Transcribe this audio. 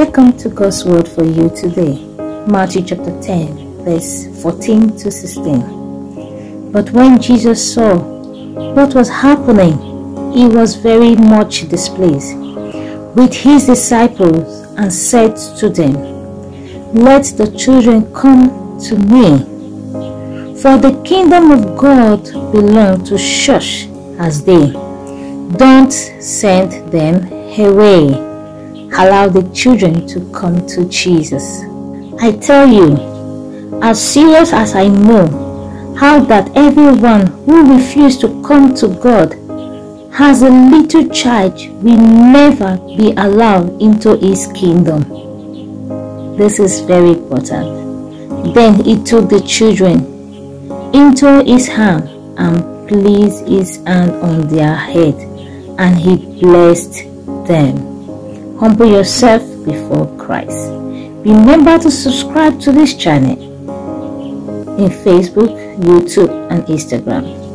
Welcome to God's Word for you today. Matthew chapter 10, verse 14 to 16. But when Jesus saw what was happening, he was very much displeased with his disciples and said to them, Let the children come to me, for the kingdom of God belongs to such as they. Don't send them away. Allow the children to come to Jesus. I tell you, as serious as I know how that everyone who refuses to come to God as a little child will never be allowed into his kingdom. This is very important. Then he took the children into his hand and placed his hand on their head and he blessed them. Humble yourself before Christ. Remember to subscribe to this channel in Facebook, YouTube and Instagram.